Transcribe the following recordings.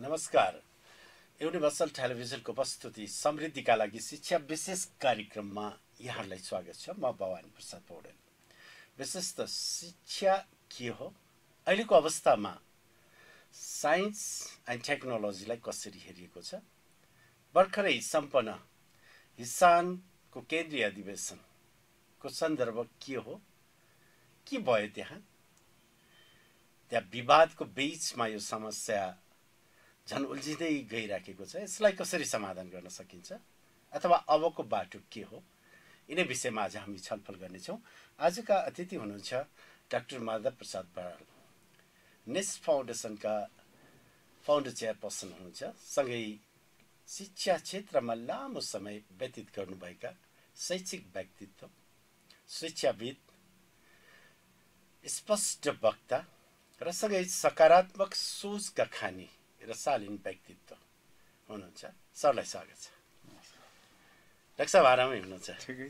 नमस्कार। युनिभर्सल टेलिभिजनको प्रस्तुति समृद्धिका लागि शिक्षा विशेष कार्यक्रममा यहाँहरूलाई स्वागत छ। म भवानी प्रसाद पौडेल। विशेष त शिक्षा के हो? अहिलेको अवस्थामा साइन्स एन्ड टेक्नोलोजीलाई कसरी हेरिएको छ? भर्खरै सम्पन्न हिसानको केन्द्रीय अधिवेशनको सन्दर्भ के हो? के भयो त्यहाँ? त्यहाँ विवादको बिचमा यो समस्या झन् उल्झिँदै गइराखेको छ यसलाई कसरी समाधान गर्न सकिन्छ? अथवा अबको बाटो के हो? यिनै विषयमा आज हामी छलफल गर्नेछौँ। आजका अतिथि हुनुहुन्छ डाक्टर माधव प्रसाद बराल। नेस फाउन्डेसनका फाउन्डर चेयरपर्सन हुनुहुन्छ। सँगै शिक्षा क्षेत्रमा लामो समय व्यतीत गर्नुभएका शैक्षिक व्यक्तित्व शिक्षाविद स्पष्ट वक्ता र सँगै सकारात्मक सोचका खानी र शालीन व्यक्तित्व हुनुहुन्छ। सरलाई स्वागत छ। डाक्टर साहब आरामै हुनुहुन्छ। ठिकै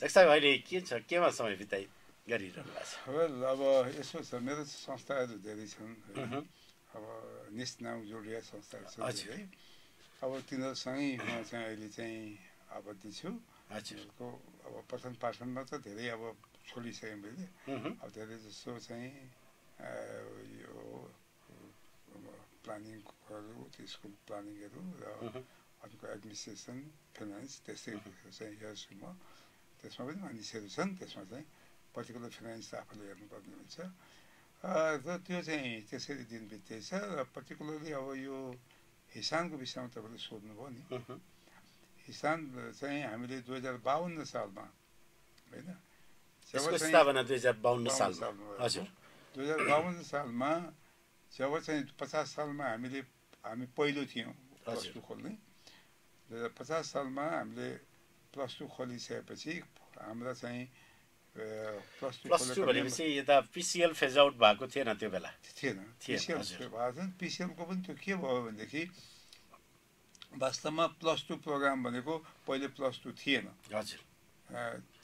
डाक्टर साहब अहिले के छ केमा समय बिताइ गरिरहनु भएको छ? अब यसो छ मेरो संस्थाहरू धेरै छन्। अब निस नाम जोडिया संस्थाहरू छ। धेरै। अब तिनीहरूसँगै म चाहिँ अहिले चाहिँ आबद्ध छु। हजुर। तिनीहरूको अब पठन पाठनमा त धेरै अब छोडिसकेँ मैले। अब धेरै जस्तो चाहिँ प्लानिङहरू त्यसको प्लानिङहरू र। अर्को एडमिनिस्ट्रेसन फाइनेन्स त्यस्तै चाहिँ हेर्छु म। त्यसमा पनि मानिसहरू छन् त्यसमा चाहिँ पर्टिकुलर फाइनेन्स त आफूले हेर्नुपर्ने हुन्छ। र त्यो चाहिँ त्यसरी दिन बित्दैछ र पर्टिकुलरली अब यो हिसानको विषयमा तपाईँले सोध्नुभयो नि। हिसान चाहिँ हामीले दुई हजार बाहन्न सालमा होइन? दुई हजार बाहन्न सालमा जब चाहिँ पचास सालमा हामीले हामी पहिलो थियौँ प्लस। टू खोल्ने। हजार पचास सालमा हामीले प्लस टू खोलिसकेपछि हाम्रा चाहिँ प्लस टू भनेपछि यता पिसिएल फेज आउट भएको थिएन त्यो बेला। थिएन। थिएन, पिसिएल। भएको थियो पिसिएलको पनि त्यो के भयो भनेदेखि वास्तवमा प्लस टू प्रोग्राम भनेको पहिले प्लस टू थिएन। हजुर।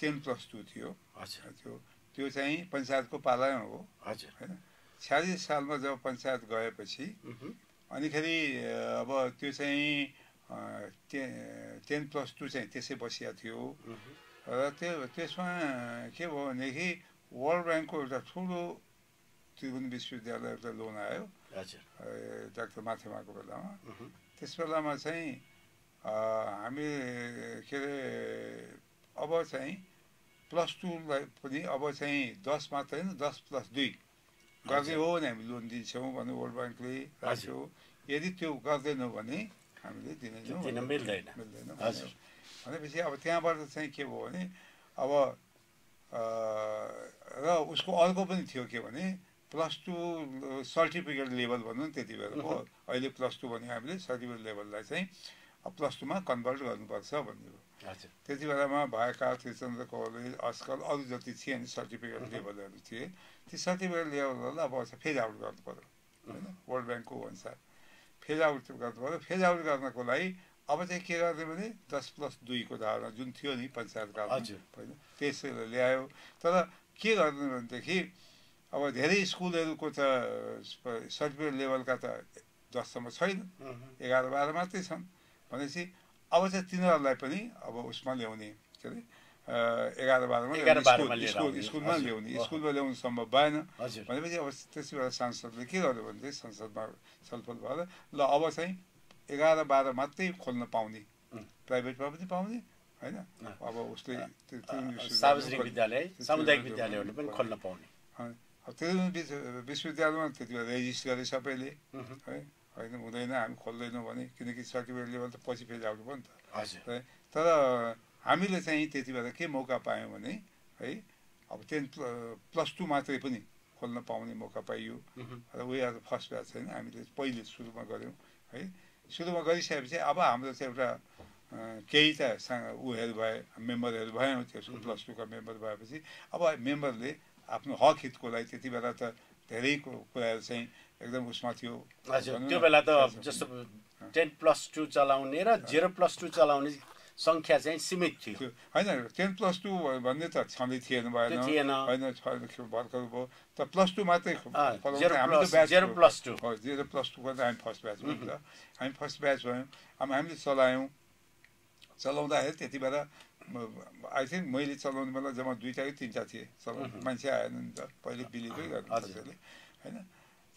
टेन प्लस टू थियो। हजुर। त्यो त्यो चाहिँ पञ्चायतको पालामा हो। हजुर। होइन? छ्यालिस सालमा जब पञ्चायत गएपछि। अनिखेरि अब त्यो चाहिँ टे- टेन प्लस टू चाहिँ त्यसै बसिया थियो। र त्यो त्यसमा के भयो भनेदेखि वर्ल्ड ब्याङ्कको एउटा ठुलो त्रिभुवन विश्वविद्यालय एउटा लोन आयो डाक्टर माथेमाको बेलामा। त्यस बेलामा चाहिँ हामी के अरे अब चाहिँ प्लस टूलाई पनि अब चाहिँ दस मात्र होइन दस प्लस दुई गर्दै हो भने हामी लोन दिन्छौँ भने वर्ल्ड ब्याङ्कले राख्यो यदि त्यो गर्दैनौँ भने हामीले दिँदैनौँ दिन मिल्दैन। मिल्दैन। भनेपछि अब त्यहाँबाट चाहिँ के भयो भने अब र उसको अर्को पनि थियो के भने प्लस टू सर्टिफिकेट लेभल भनौँ न त्यति बेला हो अहिले प्लस टू भने हामीले सर्टिफिकेट लेभललाई चाहिँ प्लस टूमा कन्भर्ट गर्नुपर्छ भन्ने हो हजुर त्यति बेलामा भएका त्रिचन्द्र कलेज आजकल अरू जति थिए नि सर्टिफिकेट लेभलहरू थिए ती सर्टिफिकेट लेभलहरूलाई अब फेज आउट गर्नु पऱ्यो होइन वर्ल्ड ब्याङ्कको अनुसार फेज आउट गर्नु पऱ्यो फेज आउट गर्नको लागि अब चाहिँ के गर्ने भने दस प्लस दुईको धारणा जुन थियो नि पञ्चायत कालमा हजुर। होइन त्यसैले ल्यायो तर के गर्ने भनेदेखि अब धेरै स्कुलहरूको त सर्टिफिकेट लेभलका त दससम्म छैन। एघार बाह्र मात्रै छन् भनेपछि अब चाहिँ तिनीहरूलाई पनि अब उसमा ल्याउने के अरे एघार बाह्रमा। स्कुलमा। ल्याउने। स्कुलमा ल्याउनु सम्भव भएन भनेपछि अब त्यसै बेला सांसदले के गर्यो भने चाहिँ संसदमा छलफल भएर ल अब चाहिँ एघार बाह्र मात्रै खोल्न पाउने. प्राइभेटमा पनि पाउने होइन। अब उसले सार्वजनिक। विद्यालय सामुदायिक पनि खोल्न पाउने अब त्यो विश्व- विश्वविद्यालयमा त्यति बेला रेजिस्ट गरे सबैले। है होइन हुँदैन हामी खोल्दैनौँ भने किनकि सर्टिफिकेट लेभल त पछि फेरि आउनु भयो नि त हजुर है तर हामीले चाहिँ त्यति बेला के मौका पायौँ भने है अब टेन प्लस टू मात्रै पनि खोल्न पाउने मौका पाइयो। र वी आर फर्स्ट ब्याच होइन हामीले पहिले सुरुमा गऱ्यौँ है सुरुमा गरिसकेपछि अब हाम्रो चाहिँ एउटा केही त सा- उहरू भए मेम्बरहरू भयौँ त्यसको प्लस टूका मेम्बर भएपछि अब मेम्बरले आफ्नो हक हितको लागि त्यति बेला त धेरै कु- कुराहरू चाहिँ एकदम उसमा थियो। हजुर त्यो बेला त जस्तो टेन प्लस टू चलाउने र जेरो प्लस टू चलाउने सङ्ख्या चाहिँ सीमित थियो। होइन टेन प्लस टू भन्ने त छँदै थिएन भएन। थिएन। होइन भर्खर भयो। त प्लस टू मात्रै। Zero plus two. Zero plus टूको त हामी फर्स्ट ब्याच भयौँ त हामी फर्स्ट ब्याच भयौँ। अब हामीले चलायौँ। चलाउँदाखेरि त्यति बेला आई थिङ्क मैले चलाउने बेला जम्मा दुईवटा कि तिनवटा थिएँ। चलाउने मान्छे आएन नि त। पहिले बिलिकै गर्नु होइन?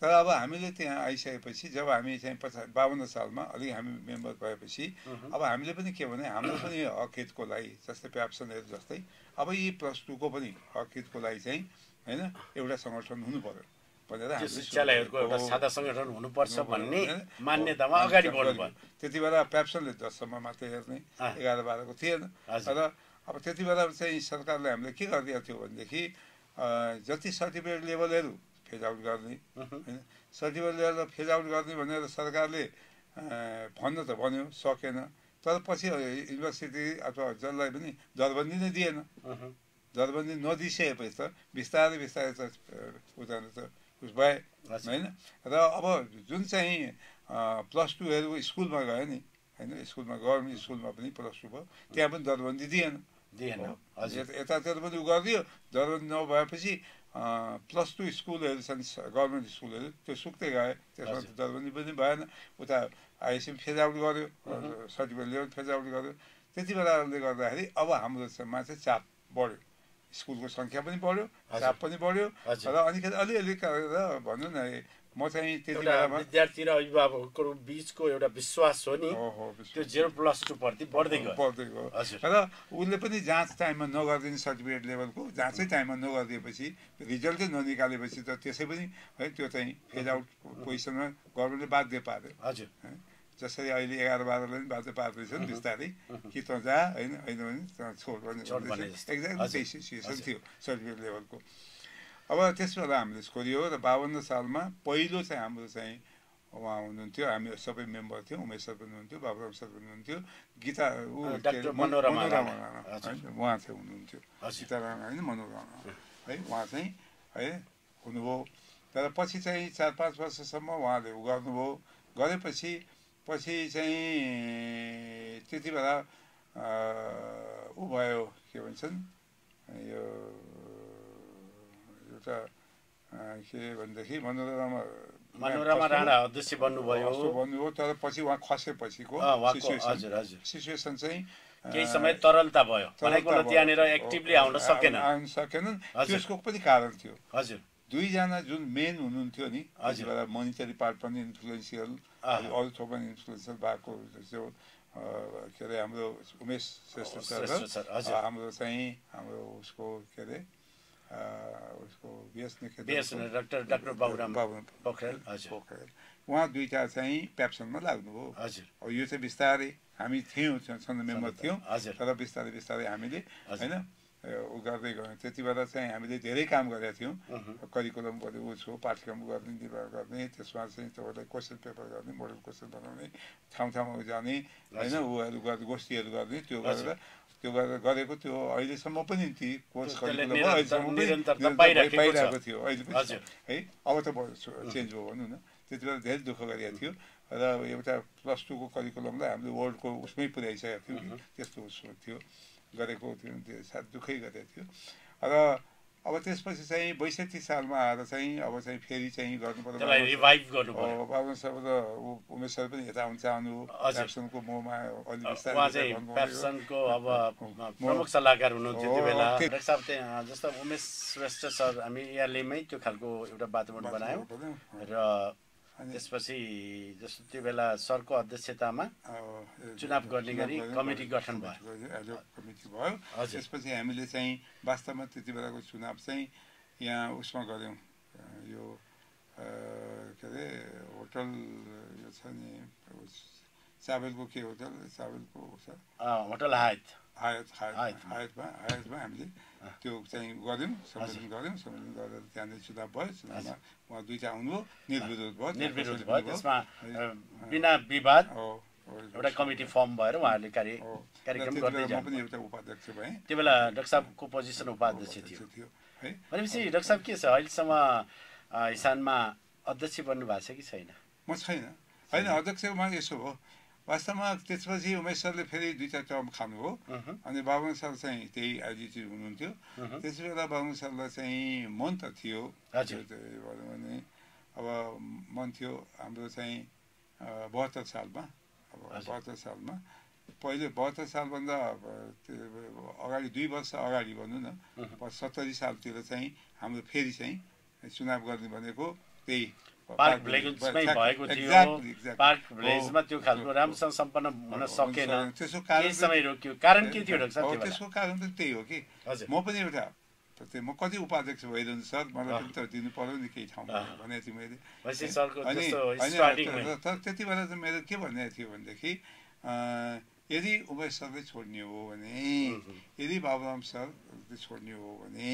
तर अब हामीले त्यहाँ आइसकेपछि जब हामी चाहिँ पछा बाहन्न सालमा अलिक हामी मेम्बर भएपछि अब हामीले पनि के भने हाम्रो पनि हक हितको लागि जस्तै प्याप्सनहरू जस्तै अब यी प्लस टूको पनि हक हितको लागि चाहिँ होइन एउटा सङ्गठन हुनु पर्यो भनेर शिक्षालयहरूको एउटा। सादा सङ्गठन हुनुपर्छ भन्ने? मान्यतामा अगाडि बढ्नु त्यति बेला प्याप्सनले दससम्म मात्रै हेर्ने। एघार बाह्रको थिएन। र अब त्यति बेला चाहिँ सरकारले हामीले के गरिदिएको थियो भनेदेखि जति सर्टिफिकेट लेभलहरू फेज आउट गर्ने मह्म। होइन? लेभल फेज आउट गर्ने भनेर सरकारले भन्न त भन्यो सकेन। तर पछि युनिभर्सिटी अथवा जसलाई पनि दरबन्दी नै दिएन। मह्म। दरबन्दी नदिइसकेपछि त बिस्तारै बिस्तारै त उनीहरू त उस भए। होइन? र अब जुन चाहिँ प्लस टूहरू स्कुलमा गयो नि होइन? स्कुलमा गभर्मेन्ट स्कुलमा पनि प्लस टू भयो त्यहाँ पनि दरबन्दी दिएन। दिएन। हजुर। यता- यतातिर पनि उ गरिदियो। दरबन्दी नभएपछि प्लस टू स्कुलहरू छन् गभर्मेन्ट स्कुलहरू त्यो सुक्दै गए त्यसमा दरबन्दी पनि भएन उता आइएसएम फेज आउट गर्यो सर्टिफिकेट लेभल फेज आउट गर्यो त्यति बेलाले गर्दाखेरि अब हाम्रो मा चाहिँ चाप बढ्यो स्कुलको सङ्ख्या पनि बढ्यो। चाप पनि बढ्यो। र अनिखेरि अलिअलि गरेर भनौँ न म चाहिँ त्यति बेलामा विद्यार्थी र अभिभावकको बिचको एउटा विश्वास हो नि। त्यो जेरो प्लस टू प्रति बढ्दै गयो। बढ्दै गयो। र उसले पनि जाँच टाइममा नगरिदिने सर्टिफिकेट लेभलको जाँचै टाइममा नगरिदिएपछि रिजल्टै ननिकालेपछि त त्यसै पनि है त्यो चाहिँ फेज आउट पोजिसनमा गभर्मेन्टले बाध्य पार्यो। हजुर। जसरी अहिले एघार बाह्रले पनि बाध्य पार्दैछ नि बिस्तारै। कि त जा होइन होइन भने त छोड। एक्ज्याक्टली। त्यही सिचुएसन थियो सर्टिफिकेट लेभलको। अब त्यस बेला हामीले छोडियो र बाहन्न सालमा पहिलो चाहिँ हाम्रो चाहिँ उहाँ हुनुहुन्थ्यो हामी सबै मेम्बर थियौँ उमेश सर पनि हुनुहुन्थ्यो बाबुराम सर पनि हुनुहुन्थ्यो गीता ऊ मनोरमा राणा। राणा, उहाँ चाहिँ हुनुहुन्थ्यो हजुर। सीताराम होइन मनोरमा है उहाँ चाहिँ है हुनुभयो तर पछि चाहिँ चार पाँच वर्षसम्म उहाँले उ गर्नुभयो गरेपछि पछि चाहिँ त्यति बेला ऊ भयो के भन्छन् यो अँ, के भनेदेखि मनोरमा मनोरमा राणा अध्यक्ष बन्नुभयो। कस्तो भन्नुभयो तर पछि उहाँ खसेपछिको हजुर हजुर। सिचुएसन चाहिँ केही समय तरलता भयो। त्यहाँनिर एक्टिभली आउन सकेन आउन सकेनन्। त्यसको पनि कारण थियो। हजुर। दुईजना जुन मेन हुनुहुन्थ्यो नि हजुर। बेला मोनिटरी पार्ट पनि इन्फ्लुएन्सियल। अरू थोक पनि इन्फ्लुएन्सियल भएको जो के अरे हाम्रो उमेश श्रेष्ठ सर हाम्रो चाहिँ हाम्रो उसको के अरे उसको डाक्टर डाक्टर बाबुराम पोखरेल। हजुर। पोखरेल। उहाँ दुईवटा चाहिँ प्याप्सनमा लाग्नुभयो। हजुर। अब यो चाहिँ बिस्तारै हामी थियौँ छन्द मेम्बर थियौँ। तर बिस्तारै बिस्तारै हामीले। होइन उ गर्दै गयौँ। त्यति बेला चाहिँ हामीले धेरै काम गरेका थियौँ। करिकुलम ऊ छु पाठ्यक्रम गर्ने निर्वाह गर्ने त्यसमा चाहिँ तपाईँलाई क्वेसन पेपर गर्ने मोडल क्वेसन बनाउने ठाउँ ठाउँमा जाने होइन ऊहरू गर्ने गोष्ठीहरू गर्ने त्यो गरेर त्यो गरेर गरेको त्यो अहिलेसम्म पनि ती कोर्स। पाइरहेको थियो अहिले पनि। है अब त चेन्ज भयो भनौँ न। त्यति बेला धेरै दुःख गरेको थियो। र एउटा प्लस टूको करिकुलमलाई हामीले वर्ल्डको उसमै पुर्याइसकेको थियौँ। त्यस्तो उसमा थियो। गरेको थियो त्यो साथ दुःखै गरेको थियो। र अब त्यसपछि चाहिँ बैसठी सालमा आएर चाहिँ अब चाहिँ फेरि चाहिँ गर्नु त्यसलाई पर्यो रिभाइभ गर्नु पर्यो बाबु सर र ऊ- उमेश सर पनि यता आउनु चाहनु हजुर। प्याप्सनको मोहमा अलि बिस्तारै उहाँ बिस्तारै चाहिँ भन्नुभयो। प्याप्सनको अब प्रमुख सल्लाहकार हुनुहुन्थ्यो त्यो बेला। साहब त्यहाँ जस्तो उमेश श्रेष्ठ सर हामी एयरलेमै त्यो खालको एउटा वातावरण बनायौँ। र त्यसपछि जस्तो त्यो बेला सरको अध्यक्षतामा चुनाव गर्ने गरी कमिटी गठन भयो। कमिटी भयो। त्यसपछि हामीले चाहिँ वास्तवमा त्यति बेलाको चुनाव चाहिँ यहाँ उसमा गऱ्यौँ यो के अरे होटल यो छ नि चावलको के होटल चावलको होटल हायत हायत हायत हायतमा। हायतमा हायतमा हामीले त्यो चाहिँ गऱ्यौँ सम्मेलन गऱ्यौँ सम्मेलन गरेर त्यहाँनिर चुनाव भयो चुनावमा उहाँ दुइटा आउनुभयो निर्विरोध भयो निर्विरोध भयो त्यसमा बिना विवाद एउटा कमिटी फर्म भएर उहाँहरूले कार्य। कार्यक्रम गर्दै म पनि एउटा उपाध्यक्ष भएँ। त्यो बेला डाक्टर साहबको पोजिसन उपाध्यक्ष थियो। है। भनेपछि डाक्टर साहब के छ? अहिलेसम्म अ, इसानमा अध्यक्ष बन्नु भएको छ कि छैन? म छैन। होइन अध्यक्षमा यसो हो। वास्तवमा त्यसपछि उमेश सरले फेरि दुईवटा टर्म खानुभयो उहुँ, अनि बाबुङ सर चाहिँ त्यही आइजिटी हुनुहुन्थ्यो। त्यस बेला बाबुङ सरलाई चाहिँ मन त थियो। भनौँ भने अब मन थियो हाम्रो चाहिँ बहत्तर सालमा। अब। बहत्तर सालमा। पहिले बहत्तर सालभन्दा अगाडि दुई वर्ष अगाडि भनौँ न। सत्तरी सालतिर चाहिँ हाम्रो फेरि चाहिँ चुनाव गर्ने भनेको त्यही पार्क भिलेजमै भएको थियो. पार्क भिलेजमा त्यो खालको राम्रोसँग सम्पन्न हुन सकेन त्यसको केही कारण समय रोकियो कारण के थियो डाक्टर साहब? त्यसको कारण त त्यही हो कि म पनि एउटा म कति उपाध्यक्ष भइरहनु सर मलाई पनि त दिनु पर्यो नि केही ठाउँमा। भनेको थिएँ मैले अनि त्यति बेला चाहिँ मेरो के भनेको थियो भनेदेखि यदि उमेश सरले छोड्ने हो भने यदि बाबुराम सरले छोड्ने हो भने।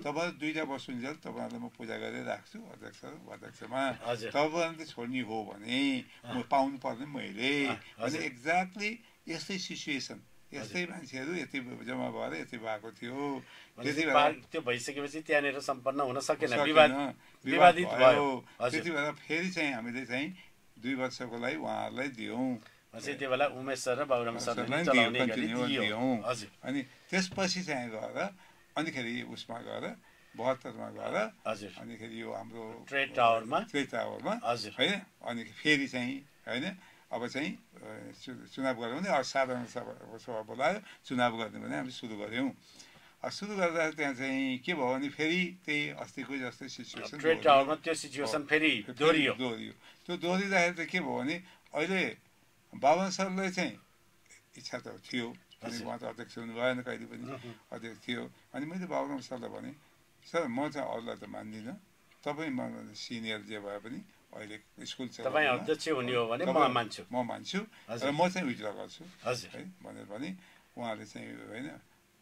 तपाईँहरू दुईवटा बसुन्जेल तपाईँहरूलाई म पूजा गरेर राख्छु अध्यक्ष उपाध्यक्षमा। हजुर। तपाईँहरूले छोड्ने हो भने म पाउनु पर्ने मैले। अँ, भने हजुर। एक्ज्याक्टली यस्तै सिचुएसन यस्तै मान्छेहरू यति जम्मा भएर यति भएको थियो। त्यति बेला त्यो भइसकेपछि त्यहाँनिर सम्पन्न हुन सकेन सकेन, विवाद विवाद विवादित भयो। त्यति बेला फेरि चाहिँ हामीले चाहिँ दुई वर्षको लागि उहाँहरूलाई दियौँ। भनेपछि त्यो बेला उमेश सर र बाबुराम सरले चलाउने गरी। हजुर। अनि त्यसपछि चाहिँ गएर अनिखेरि उसमा गएर बहत्तरमा गएर हजुर। अनिखेरि यो हाम्रो ट्रेड टावरमा ट्रेड टावरमा हजुर। होइन? अनि फेरि चाहिँ होइन? अब चाहिँ चुनाव गऱ्यौँ भने साधारण सभा सभा बोलायो। चुनाव गर्ने भने हामी सुरु गऱ्यौँ। सुरु गर्दा त्यहाँ चाहिँ के भयो भने फेरि त्यही अस्तिको जस्तै सिचुएसन ट्रेड टावरमा त्यो सिचुएसन फेरि दोहोरियो। दोहोरियो। त्यो दोहोरिँदाखेरि चाहिँ के भयो भने अहिले बाबा सरलाई चाहिँ इच्छा त थियो अनि। उहाँ त अध्यक्ष हुनु भएन कहिले पनि अध्यक्ष थियो। अनि मैले बाबुराम सरलाई भने सर म चाहिँ अरूलाई त मान्दिनँ। तपाईँ म सिनियर जे भए पनि अहिले स्कुल म मान्छु। र म चाहिँ विड्र गर्छु। है भनेर भने उहाँले चाहिँ होइन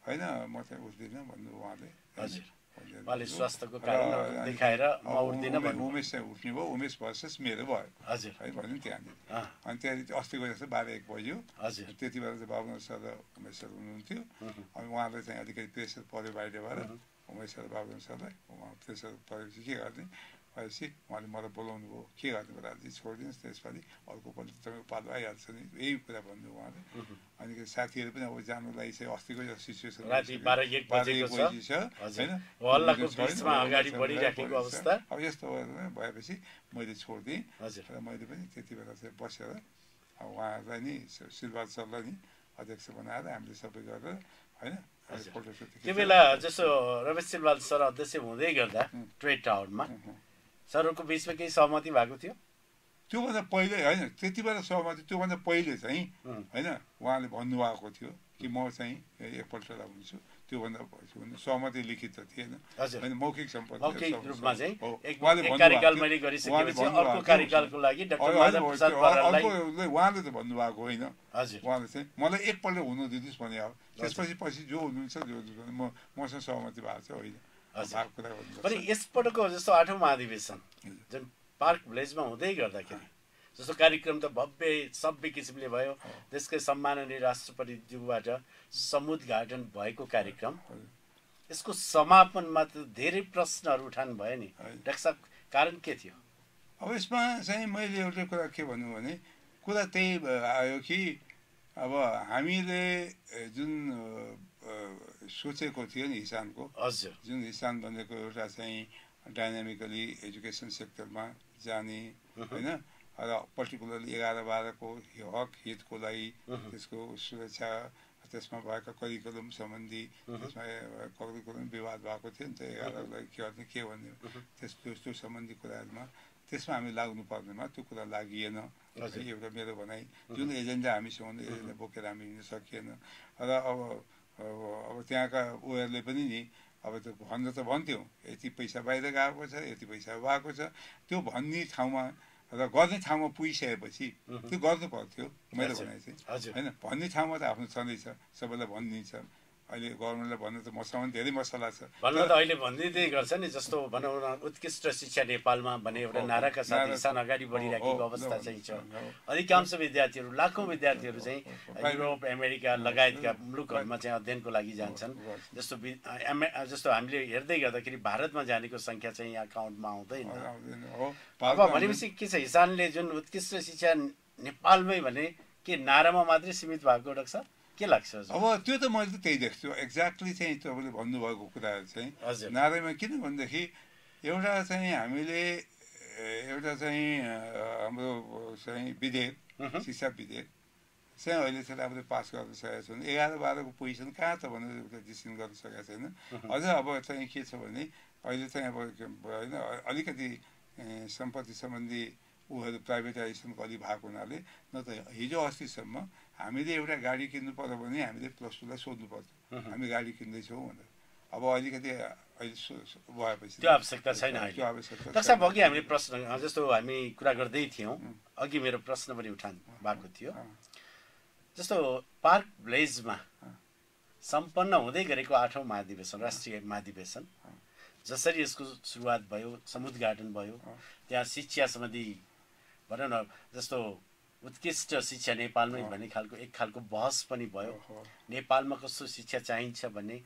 होइन म चाहिँ उठ्दिनँ भन्नु उहाँले। हजुर। उहाँले। स्वास्थ्यको कारण देखाएर म उठ्दिनँ उमे- भन्नु। उमेश चाहिँ उठ्ने भयो उमेश भर्सेस मेरो भयो। हजुर। है भन्यो त्यहाँनिर। अँ, अनि त्यहाँदेखि अस्तिको जस्तो बाह्र एक बज्यो। हजुर। त्यति बेला चाहिँ बाबुराम सर र उमेश सर हुनुहुन्थ्यो। अनि उहाँलाई चाहिँ अलिकति प्रेसर पऱ्यो बाहिरबाट। उमेश सर बाबुराम सरलाई। उहाँ प्रेसर परेपछि के गर्ने? भनेपछि उहाँले मलाई बोलाउनु भयो के गर्ने बराजी छोडिदिनुहोस् त्यसपालि अर्कोपल्ट तपाईँ पालो आइहाल्छ नि यही कुरा भन्नु उहाँले उहुँ। अनि साथीहरू पनि अब जानुलाई चाहिँ अस्तिको सिचुएसन। होइन अब यस्तो भएपछि मैले छोडिदिएँ र मैले पनि त्यति बेला चाहिँ बसेर उहाँहरूलाई नि शिवराज सरलाई नि अध्यक्ष बनाएर हामीले सबै गरेर होइन त्यो बेला जस्तो रमेश सिलवाल सर अध्यक्ष हुँदै गर्दा. ट्रेड टावरमा। सरहरूको बिचमा केही सहमति भएको थियो? त्योभन्दा पहिले होइन त्यति बेला सहमति त्योभन्दा पहिले चाहिँ. होइन उहाँले भन्नुभएको थियो कि म चाहिँ एकपल्टलाई हुन्छु त्योभन्दा सहमति लिखित त थिएन। होइन मौखिक उहाँले त भन्नुभएको होइन। उहाँले चाहिँ मलाई एकपल्ट हुनु दिनुहोस् भने अब। त्यसपछि पछि जो हुनुहुन्छ जो जो- म मसँग सहमति भएको छ होइन। पनि यसपटकको जस्तो आठौँ महाधिवेशन जुन पार्क भिलेजमा हुँदै गर्दाखेरि जस्तो कार्यक्रम त भव्य सभ्य किसिमले भयो देशकै सम्माननीय राष्ट्रपतिज्यूबाट समुद्घाटन भएको कार्यक्रम। यसको समापनमा त धेरै प्रश्नहरू उठान भयो नि। डाक्टर साहब कारण के थियो? अब यसमा चाहिँ मैले एउटा कुरा के भन्नु भने कुरा त्यही आयो कि अब हामीले जुन सोचेको थियो नि हिसानको हजुर। जुन हिसान भनेको एउटा चाहिँ डाइनामिकली एजुकेसन सेक्टरमा जाने होइन? र पर्टिकुलरली एघार बाह्रको हक हितको लागि। त्यसको सुरक्षा त्यसमा भएका करिकुलम सम्बन्धी त्यसमा करिकुलम विवाद भएको थियो नि त एघारलाई के गर्ने के भन्ने। त्यस त्यस्तो सम्बन्धी कुराहरूमा त्यसमा हामी लाग्नु पर्नेमा त्यो कुरा लागिएन। एउटा मेरो भनाइ। जुन एजेन्डा हामीसँग एजेन्डा बोकेर हामी हिँड्न सकिएन। र अब अब त्यहाँका उयोहरूले पनि नि अब त्यो भन्न त भन्थ्यौँ यति पैसा बाहिर गएको छ यति पैसा भएको छ। त्यो भन्ने ठाउँमा र गर्ने ठाउँमा पुगिसकेपछि त्यो गर्नु पर्थ्यो। मेरो हजुर। भनाइ चाहिँ होइन भन्ने ठाउँमा त आफ्नो छँदैछ सबैलाई भनिदिन्छ अहिले गभर्मेन्टलाई भन्नु त मसँग पनि धेरै मसला छ। भन्न त अहिले भनिदिँदै गर्छ नि जस्तो भनौँ न उत्कृष्ट शिक्षा नेपालमा भन्ने एउटा नाराका साथ हिसान अगाडि बढिराखेको अवस्था चाहिँ छ। अधिकांश विद्यार्थीहरू लाखौँ विद्यार्थीहरू चाहिँ। युरोप अमेरिका लगायतका मुलुकहरूमा चाहिँ अध्ययनको लागि जान्छन्। जस्तो जस्तो हामीले हेर्दै गर्दाखेरि भारतमा जानेको सङ्ख्या चाहिँ यहाँ काउन्टमा आउँदैन। अब भनेपछि के छ हिसानले जुन उत्कृष्ट शिक्षा नेपालमै भने के नारामा मात्रै सीमित भएको साहब के लाग्छ अब त्यो त मैले त त्यही देख्छु। एक्ज्याक्टली चाहिँ तपाईँले भन्नुभएको कुराहरू चाहिँ नारायणमा किन भनेदेखि एउटा चाहिँ हामीले एउटा चाहिँ हाम्रो चाहिँ विधेयक। शिक्षा विधेयक चाहिँ अहिले चाहिँ हामीले पास गर्न सकेका छौँ एघार बाह्रको पोजिसन कहाँ त भनेर डिसिसन गर्न सकेका छैन। अझ अब चाहिँ के छ भने अहिले चाहिँ अब होइन अलिकति सम्पत्ति सम्बन्धी ऊहरू प्राइभेटाइजेसनको अलि भएको हुनाले न त हिजो अस्तिसम्म हामीले एउटा गाडी किन्नु पर्यो भने हामीले प्लस टूलाई सोध्नु पर्थ्यो मह्म। हामी गाडी किन्दैछौँ भनेर। अब अलिकति भएपछि त्यो आवश्यकता छैन छैन। अघि हामीले प्रश्न जस्तो हामी कुरा गर्दै थियौँ अघि मेरो प्रश्न पनि उठान भएको थियो। जस्तो पार्क भ्लेजमा सम्पन्न हुँदै गरेको आठौँ महाधिवेशन राष्ट्रिय महाधिवेशन जसरी यसको सुरुवात भयो समुद्र गार्डन भयो त्यहाँ शिक्षा सम्बन्धी भनौँ न जस्तो उत्कृष्ट शिक्षा नेपालमै भन्ने खालको एक खालको बहस पनि भयो। नेपालमा कस्तो शिक्षा चाहिन्छ भन्ने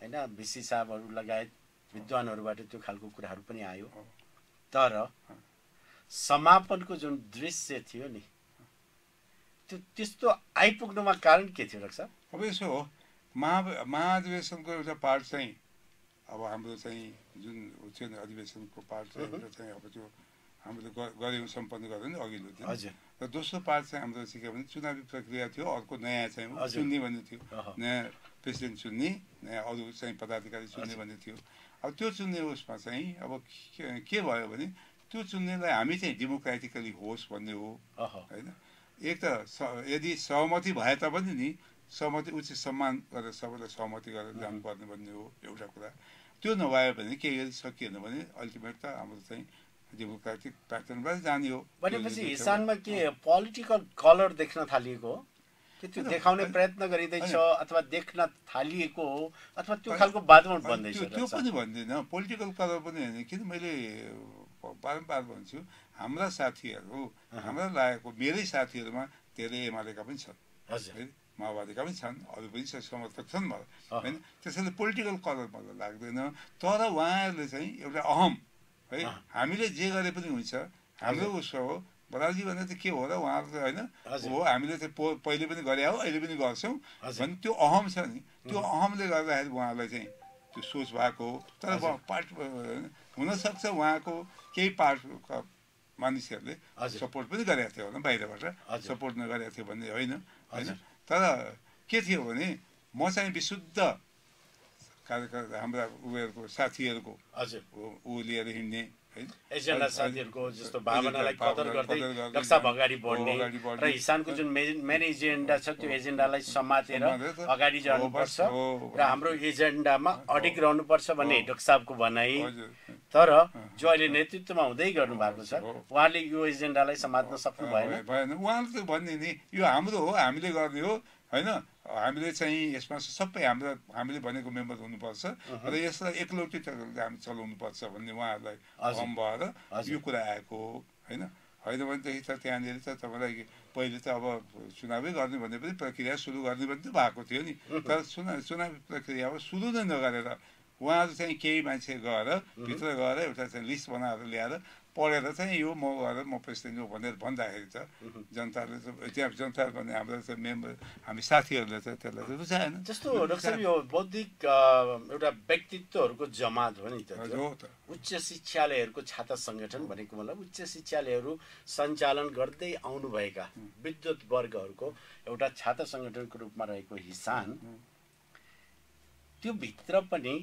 होइन भिसी साहबहरू लगायत विद्वानहरूबाट त्यो खालको कुराहरू पनि आयो। तर समापनको जुन दृश्य थियो नि त्यो त्यस्तो आइपुग्नुमा कारण के थियो साहब? अब यसो हो महा महाधिवेशनको एउटा पार्ट चाहिँ अब हाम्रो चाहिँ जुन अधिवेशनको पार्ट चाहिँ अब त्यो हामीले ग- गऱ्यौँ सम्पन्न गऱ्यौँ नि अघिल्लो हजुर। र दोस्रो पार्ट चाहिँ हाम्रो चाहिँ के भने चुनावी प्रक्रिया थियो अर्को नयाँ चाहिँ। चुन्ने भन्ने थियो। नयाँ प्रेसिडेन्ट चुन्ने नयाँ अरू चाहिँ पदाधिकारी चुन्ने भन्ने थियो। अब त्यो चुन्ने उसमा चाहिँ अब के भयो भने त्यो चुन्नेलाई हामी चाहिँ डेमोक्रेटिकली होस् भन्ने हो। होइन? एक त यदि सहमति भए तापनि नि सहमति उचित सम्मान गरेर सबैलाई सहमति गरेर जानुपर्ने भन्ने हो एउटा कुरा। त्यो नभए भने केही सकिएन भने अल्टिमेट त हाम्रो चाहिँ डेमोक्रेटिक प्याटर्नबाट जाने हो। भनेपछि हिसानमा के पोलिटिकल कलर देख्न थालिएको हो? कि त्यो देखाउने। प्रयत्न गरिँदैछ। अथवा देख्न थालिएको हो? अथवा त्यो खालको वातावरण बन्दैछ त्यो पनि? भन्दिनँ। पोलिटिकल कलर पनि होइन। किन मैले बारम्बार भन्छु हाम्रा साथीहरू हाम्रा लागेको मेरै साथीहरूमा धेरै एमालेका पनि छन्। हजुर। है माओवादीका पनि छन् अरू पनि समर्थक छन् मलाई। होइन? त्यसैले पोलिटिकल कलर मलाई लाग्दैन। तर उहाँहरूले चाहिँ एउटा अहम है। हामीले जे गरे पनि हुन्छ हाम्रो उसो हो बराजी भने त के हो र उहाँहरू त होइन। हो हामीले पो पहिले पनि गरे हो अहिले पनि गर्छौँ। भने त्यो अहम छ नि त्यो अहमले गर्दाखेरि उहाँलाई चाहिँ त्यो सोच भएको हो तर। पार्ट हुनसक्छ उहाँको केही पार्टका मानिसहरूले। सपोर्ट पनि गरेका थियो होला बाहिरबाट। सपोर्ट नगरेको थियो भन्ने होइन होइन। तर के थियो भने म चाहिँ विशुद्ध कार्यकर्ता हाम्रा उयोहरूको साथीहरूको हजुर ऊ- लिएर हिँड्ने हजुर, साथीहरूको जस्तो भावनालाई भावना- कदर गर्दै रक्षा अगाडि बढ्ने। र हिसानको जुन मेन एजेन्डा छ त्यो एजेन्डालाई समातेर अगाडि जानुपर्छ र हाम्रो एजेन्डामा अडिग रहनुपर्छ भन्ने साहबको भनाइ तर जो अहिले नेतृत्वमा हुँदै गर्नु भएको छ। उहाँले यो एजेन्डालाई समात्न सक्नु भएन भएन उहाँले त भन्ने नि यो हाम्रो हो हामीले गर्ने हो होइन? हामीले चाहिँ यसमा सबै हाम्रो हामीले भनेको मेम्बर हुनुपर्छ। र यसलाई एकलौटी तरिकाले हामी चलाउनुपर्छ भन्ने उहाँहरूलाई। हम भएर। यो कुरा आएको हो होइन? होइन भनेदेखि त त्यहाँनिर त तपाईँलाई पहिले त अब चुनावै गर्ने भन्ने पनि प्रक्रिया सुरु गर्ने पनि त भएको थियो नि। तर चुनाव चुनावी प्रक्रिया अब सुरु नै नगरेर उहाँहरू चाहिँ केही मान्छे गएर भित्र गएर एउटा चाहिँ लिस्ट बनाएर ल्याएर पढेर चाहिँ यो म गएर म प्रेसिडेन्ट हो भनेर भन्दाखेरि त जनताले त त्यहाँ जनता भन्ने हाम्रो चाहिँ मेम्बर हामी साथीहरूले चाहिँ त्यसलाई रुचाएन जस्तो यो बौद्धिक एउटा व्यक्तित्वहरूको जमात हो नि त उच्च शिक्षालयहरूको छात्र सङ्गठन भनेको मतलब उच्च शिक्षालयहरू सञ्चालन गर्दै आउनुभएका विद्युत वर्गहरूको एउटा छात्र सङ्गठनको रूपमा रहेको हिसान त्यो भित्र पनि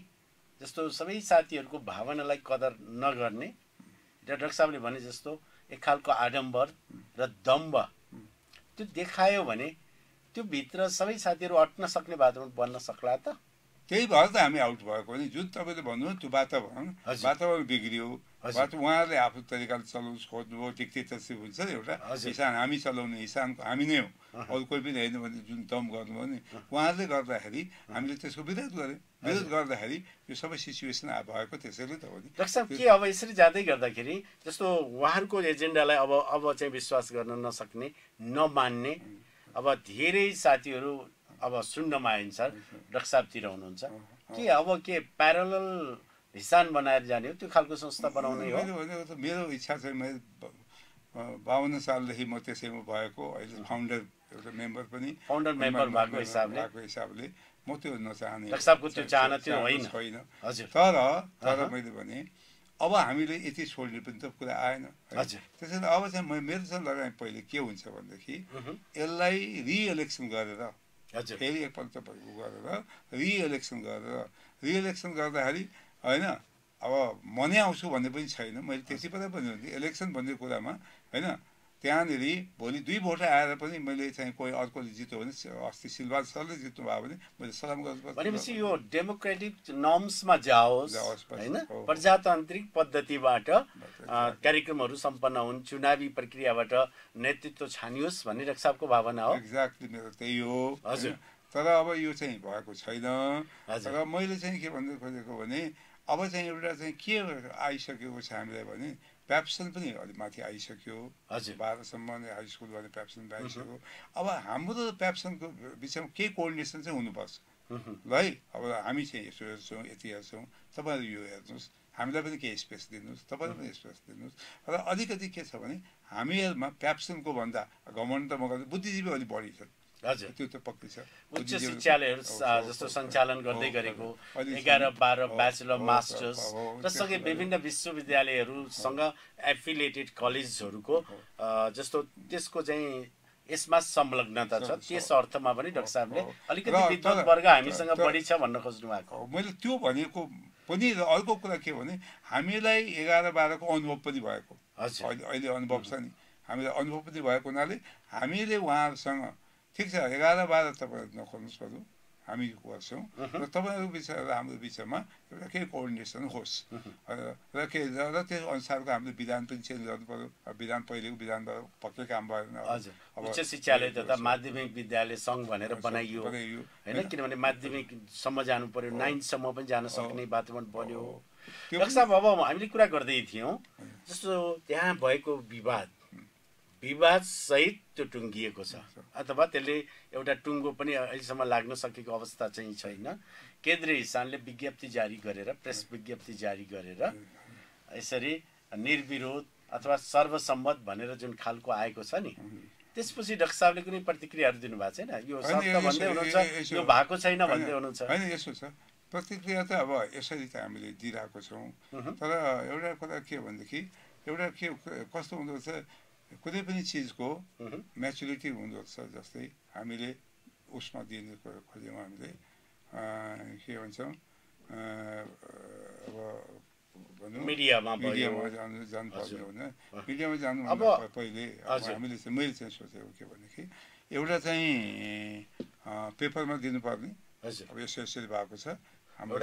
जस्तो सबै साथीहरूको भावनालाई कदर नगर्ने डाक्टर साहबले भने जस्तो एक खालको आडम्बर र दम्ब। त्यो देखायो भने त्यो भित्र सबै साथीहरू अट्न सक्ने वातावरण बन्न सक्ला त? त्यही भएर त हामी आउट भएको नि। जुन तपाईँले भन्नु त्यो वातावरण। वातावरण बिग्रियो। उहाँहरूले आफ्नो तरिकाले चलाउनु खोज्नुभयो डिक्टेटरसिप हुन्छ नि एउटा। हिसान हामी चलाउने हिसानको हामी नै हो। अरू कोही पनि होइन भने जुन दम गर्नुभयो नि उहाँहरूले गर्दाखेरि हामीले त्यसको विरोध गऱ्यौँ विरोध गर्दाखेरि यो सबै सिचुएसन भएको त्यसैले त हो नि। डाक्टर के अब यसरी जाँदै गर्दाखेरि जस्तो उहाँहरूको एजेन्डालाई अब अब चाहिँ विश्वास गर्न नसक्ने नमान्ने अब धेरै साथीहरू अब सुन्नमा आइन्छ डाक्टर साहबतिर हुनुहुन्छ। के अब के प्यारल हिसान बनाएर जाने हो त्यो खालको संस्था बनाउने हो। मैले भनेको त मेरो इच्छा चाहिँ मैले बाहन्न सालदेखि म त्यसैमा भएको अहिले फाउन्डर एउटा मेम्बर पनि। फाउन्डर मेम्बर भएको हिसाबले। भएको हिसाबले म त्यो नचाहने त्यो चाहना त्यो होइन। छैन। हजुर। तर तर। मैले भने अब हामीले यति छोड्ने पनि त कुरा आएन त्यसैले अब चाहिँ म- मेरो चाहिँ लगाइ पहिले के हुन्छ भनेदेखि यसलाई रिइलेक्सन गरेर फेरि एकपल्ट गरेर रिइलेक्सन गरेर रिइलेक्सन गर्दाखेरि होइन? अब म नै आउँछु भन्ने पनि छैन। मैले बेला पनि भने इलेक्सन भन्ने कुरामा होइन? त्यहाँनिर भोलि दुई भोट आएर पनि मैले चाहिँ कोही अर्कोले जित्यो भने अस्ति सिलवार सरले जित्नु भयो भने मैले सलाम गर्नुपर्छ भनेपछि यो डेमोक्रेटिक नर्म्समा जाओस्। होइन। प्रजातान्त्रिक पद्धतिबाट कार्यक्रमहरू सम्पन्न हुन् चुनावी प्रक्रियाबाट नेतृत्व छानियोस् भन्ने साहबको भावना हो। एक्ज्याक्टली मेरो त्यही हो हजुर। तर अब यो चाहिँ भएको छैन। र मैले चाहिँ के भन्नु खोजेको भने अब चाहिँ एउटा चाहिँ के आइसकेको छ हामीलाई भने प्याप्सन पनि अलिक माथि आइसक्यो हजुर। बाह्रसम्म नै हाई स्कुल भने प्याप्सन आइसक्यो अब हाम्रो प्याप्सनको बिचमा केही कोअर्डिनेसन चाहिँ हुनुपर्छ। ल है अब हामी चाहिँ यसो हेर्छौँ यति हेर्छौँ तपाईँहरू यो हेर्नुहोस् हामीलाई पनि केही स्पेस दिनुहोस् तपाईँले पनि स्पेस दिनुहोस्। र अलिकति के छ भने हामीहरूमा प्याप्सनको भन्दा गभर्मेन्ट त मगर बुद्धिजीवी अलिक बढी छ हजुर। त्यो त पक्कै छ। उच्च हो, जस्तो सञ्चालन गर्दै गरेको एघार बाह्र ब्याचलर मास्टर्स र सँगै विभिन्न विश्वविद्यालयहरूसँग एफिलिएटेड कलेजहरूको जस्तो त्यसको चाहिँ यसमा संलग्नता छ। त्यस अर्थमा पनि डाक्टर साहबले। अलिकति विद्वत वर्ग हामीसँग बढी छ भन्न खोज्नु भएको। हो, मैले त्यो भनेको पनि र अर्को कुरा के भने हामीलाई एघार बाह्रको अनुभव पनि भएको। हजुर। अहिले अनुभव छ नि। हामीलाई अनुभव पनि भएको हुनाले हामीले उहाँहरूसँग ठिक छ एघार बाह्र तपाईँहरू नखोल्नुहोस् बरु हामी गर्छौँ। र तपाईँहरूको बिच र हाम्रो बिचमा एउटा केही कोअर्डिनेसन होस्। र के र त्यस अनुसारको हामीले विधान पनि चेन्ज गर्नु पऱ्यो विधान पहिलेको विधानबाट पक्कै काम भएन। अब- उच्च शिक्षालय तथा माध्यमिक विद्यालय सङ्घ भनेर बनाइयो। बनाइयो। होइन? किनभने माध्यमिकसम्म जानु पर्यो नाइन्थसम्म पनि जान सक्ने वातावरण बन्यो। अब हामीले कुरा गर्दै थियौँ जस्तो त्यहाँ भएको विवाद विवाद सहित त्यो टुङ्गिएको छ। अथवा त्यसले एउटा टुङ्गो पनि अहिलेसम्म लाग्न सकेको अवस्था चाहिँ छैन। केन्द्रीय स्थानले विज्ञप्ति जारी गरेर प्रेस विज्ञप्ति जारी गरेर यसरी निर्विरोध अथवा सर्वसम्मत भनेर जुन खालको आएको छ नि त्यसपछि डाक्टर साहबले कुनै प्रतिक्रियाहरू दिनुभएको छैन? यो सत्य भन्दै हुनुहुन्छ यो भएको छैन भन्दै हुनुहुन्छ। होइन यसो छ। प्रतिक्रिया त अब यसरी त हामीले दिइरहेको छौँ। तर एउटा कुरा के भनेदेखि एउटा के कस्तो हुँदो रहेछ कुनै पनि चिजको। म्याचुरिटी हुँदो रहेछ जस्तै हामीले उसमा दिनु खो- खोज्यौँ हामीले के भन्छौँ अब मिडियामा जानु जानुपर्ने। होइन मिडियामा जानु पहिले। हामीले चाहिँ मैले चाहिँ सोचेको के भनेदेखि एउटा चाहिँ पेपरमा दिनुपर्ने अब यसो यसरी भएको छ हाम्रो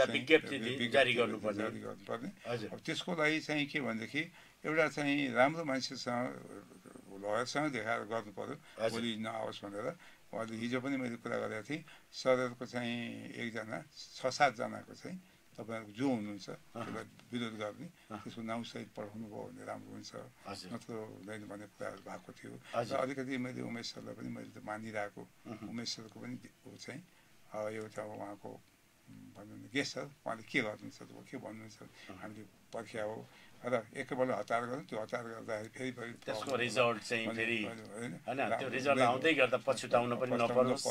जारी गर्नुपर्ने। अब त्यसको लागि चाहिँ के भनेदेखि एउटा चाहिँ राम्रो मान्छेसँग लयरसँग देखाएर गर्नु हजुर। भोलि नआओस् भनेर। उहाँले हिजो पनि मैले कुरा गरेको थिएँ। सरहरूको चाहिँ एकजना छ सातजनाको चाहिँ तपाईँहरूको जो हुनुहुन्छ त्यसलाई विरोध गर्ने त्यसको नाउँसहित पठाउनु भयो भने राम्रो हुन्छ। नत्र हुँदैन भन्ने कुराहरू भएको थियो। र। अलिकति मैले उमेश सरलाई पनि मैले त मानिरहेको उमेश सरको पनि चाहिँ एउटा उहाँको उम्, भनौँ न गेस्ट सर उहाँले के गर्नुहुन्छ के भन्नुहुन्छ? हामीले पर्खिया हो। र एकैपल्ट हतार गऱ्यौँ त्यो हतार गर्दाखेरि फेरि फेरि त्यसको रिजल्ट चाहिँ। फेरि होइन, त्यो रिजल्ट। आउँदै गर्दा पछुताउन पनि नपरोस्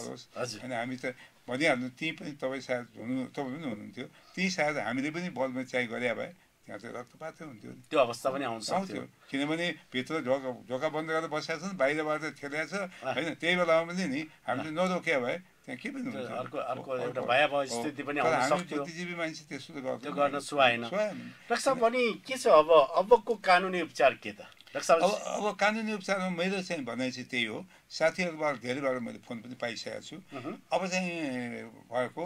होइन हामी त भनिहाल्नु ती पनि तपाईँ सायद हुनु तपाईँ पनि हुनुहुन्थ्यो ती सायद हामीले पनि बलमा चाहिँ गरे भए त्यहाँ चाहिँ रक्तपातै हुन्थ्यो त्यो अवस्था पनि सक्थ्यो आउँथ्यो किनभने भित्र ढोका ढोका बन्द गरेर बसेको छ नि बाहिरबाट खेलेको छ होइन त्यही बेलामा पनि नि हामीले नरोक्या भए त्यहाँ के पनि हुन्थ्यो अर्को अर्को एउटा भयावह। स्थिति पनि आउन सक्थ्यो। मान्छे त्यसो त गर्दैन। त्यो गर्न सुहाएन। डाक्टर साहब के छ अब? अबको कानुनी उपचार के त? अब अब कानुनी उपचारमा मेरो चाहिँ भनाइ चाहिँ त्यही हो। साथीहरूबाट धेरैबाट मैले फोन पनि पाइसकेको छु। अब चाहिँ भएको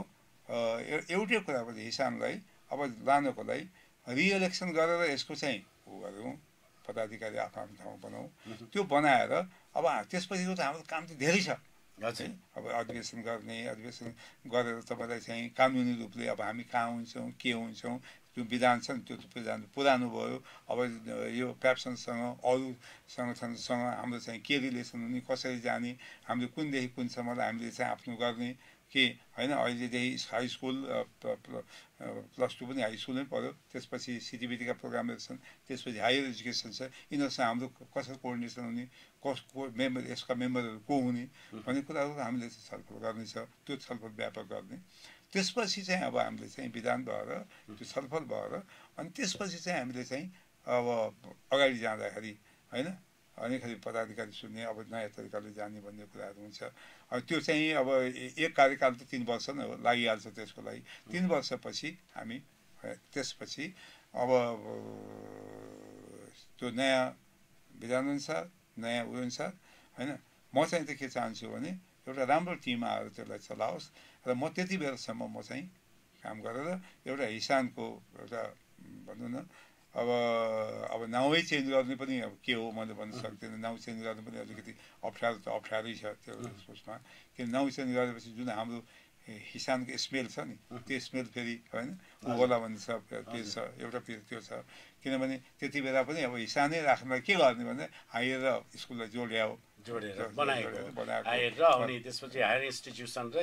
एउटै कुरा पनि हिसाबलाई अब लानको लागि रिइलेक्सन गरेर यसको चाहिँ उ गरौँ पदाधिकारी आफ्नो आफ्नो ठाउँमा बनाऊ। त्यो बनाएर अब त्यसपछिको त हाम्रो काम त धेरै छ। हजुर अब अधिवेशन गर्ने अधिवेशन गरेर तपाईँलाई चाहिँ कानुनी रूपले अब हामी कहाँ हुन्छौँ के हुन्छौँ त्यो विधान छ नि त्यो विधान पुरानो भयो। अब यो प्याप्सनसँग अरू सङ्गठनसँग हाम्रो चाहिँ के रिलेसन हुने कसरी जाने हामीले कुनदेखि कुनसम्मलाई हामीले चाहिँ आफ्नो गर्ने कि होइन? अहिलेदेखि हाई स्कुल प्लस टू पनि हाई स्कुल नै पऱ्यो। त्यसपछि सिटिबिटीका प्रोग्रामहरू छन् त्यसपछि हायर एजुकेसन छ। यिनीहरूसँग हाम्रो कसरी कोअर्डिनेसन हुने कस को मेम्बर यसका मेम्बरहरू को हुने भन्ने कुराहरू हामीले चाहिँ छलफल गर्ने छ त्यो छलफल व्यापक गर्ने। त्यसपछि चाहिँ अब हामीले चाहिँ विधान भएर त्यो छलफल भएर अनि त्यसपछि चाहिँ हामीले चाहिँ अब अगाडि जाँदाखेरि होइन? अनेक खालि पदाधिकारी सुन्ने अब नयाँ तरिकाले जाने भन्ने कुराहरू हुन्छ। अब त्यो चाहिँ अब एक कार्यकाल त तिन वर्ष नै हो लागिहाल्छ त्यसको लागि। तिन वर्षपछि हामी त्यसपछि अब त्यो नयाँ विधानअनुसार नयाँ उयोअनुसार होइन? म चाहिँ त के चाहन्छु भने एउटा राम्रो टिम आएर त्यसलाई चलाओस् र म त्यति बेलासम्म म चाहिँ काम गरेर एउटा हिसानको एउटा भनौँ न अब अब नाउै चेन्ज गर्ने पनि अब के हो मैले भन्न सक्दिनँ। नाउँ चेन्ज गर्नु पनि अलिकति अप्ठ्यारो त अप्ठ्यारै छ त्यो उसमा। किन नाउँ चेन्ज गरेपछि जुन हाम्रो हिसानको स्मेल छ नि त्यो स्मेल फेरि होइन? उगोला भन्ने छ त्यो छ एउटा फेरि त्यो छ। किनभने त्यति बेला पनि अब हिसानै राख्नलाई के गर्ने भने हायर र स्कुललाई जोड्या हो जोडेर बनाएको। हायर र अनि त्यसपछि हायर इन्स्टिट्युसन र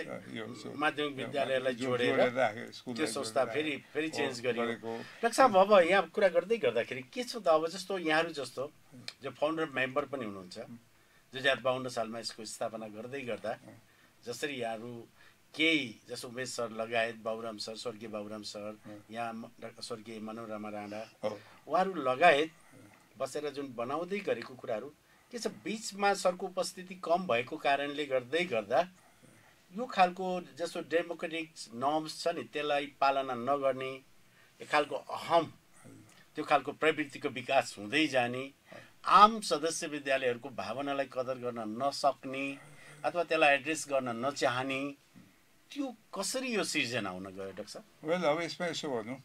माध्यमिक विद्यालयलाई जोडेर त्यो संस्था फेरि फेरि चेन्ज हो। डाक्टर साहब अब यहाँ कुरा गर्दै गर्दाखेरि के छ त? अब जस्तो यहाँहरू जस्तो जो फाउन्डर मेम्बर पनि हुनुहुन्छ दुई हजार बाहन्न सालमा यसको स्थापना गर्दै गर्दा जसरी यहाँहरू केही जस्तो उमेश सर लगायत बाबुराम सर स्वर्गीय बाबुराम सर यहाँ स्वर्गीय मनोरमा राणा उहाँहरू लगायत बसेर जुन बनाउँदै गरेको कुराहरू के छ बिचमा सरको उपस्थिति कम भएको कारणले गर्दै गर्दा यो खालको जस्तो डेमोक्रेटिक नर्म्स छ नि त्यसलाई पालना नगर्ने एक खालको अहम त्यो खालको प्रवृत्तिको विकास हुँदै जाने आम सदस्य विद्यालयहरूको भावनालाई कदर गर्न नसक्ने अथवा त्यसलाई एड्रेस गर्न नचाहने त्यो कसरी यो सिर्जना हुन गयो डाक्टर साहब वेल अब यसमा यसो भनौँ